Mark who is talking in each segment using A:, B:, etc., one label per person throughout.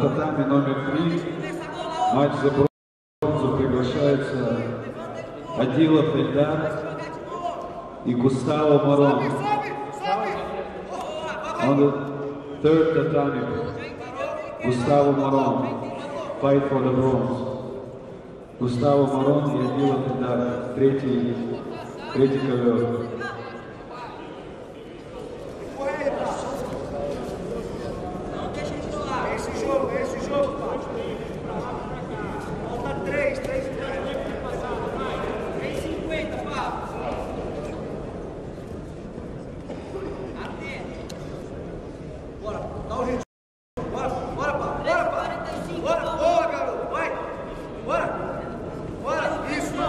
A: татами номер три. Матч за бронзу приглашаются Адилов Эльдар и Густаво Марон. On the third tatami, Gustavo Maron, fight for the bronze. Густаво Марон и Адилов Эльдар, третий, третий ковер.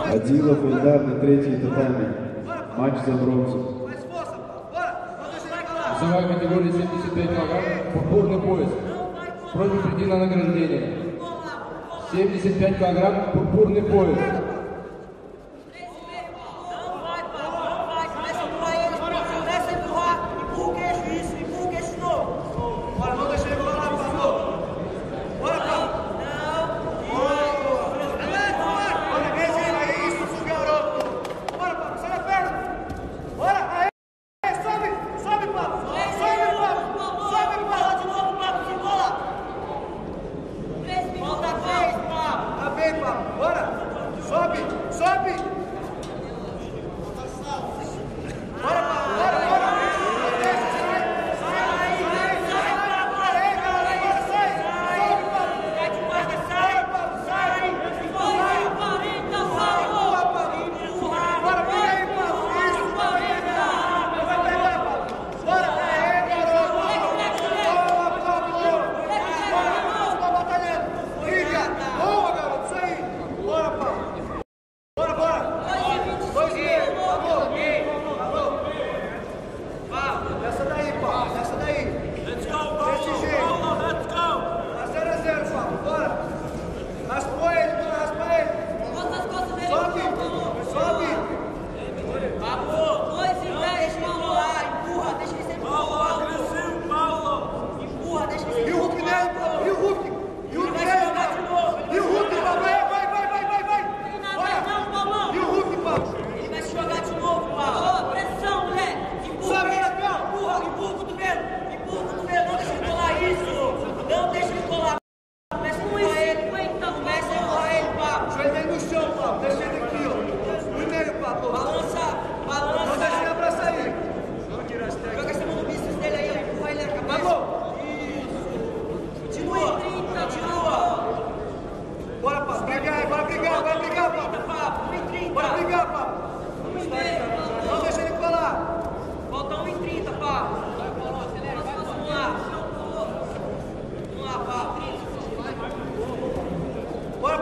A: Адилов Ильдар на третьей татами. Матч за бронзу.
B: Весовая категория 75 кг, пурпурный пояс. Просьба прийти на награждение. 75 кг, пурпурный пояс.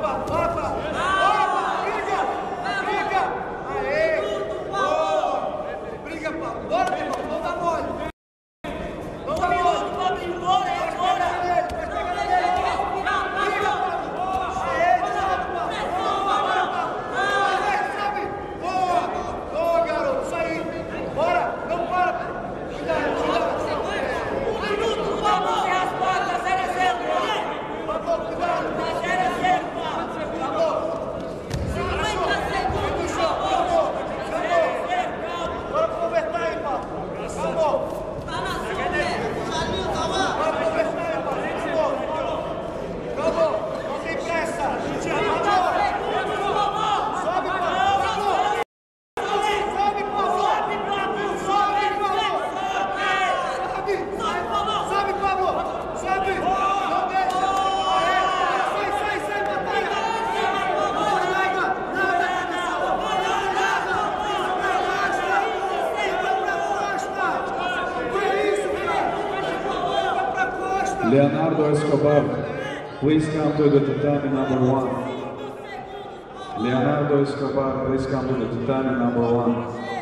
C: 爸爸。
A: Leonardo Escobar, please come to the tatami number one. Leonardo Escobar, please come to the tatami number one.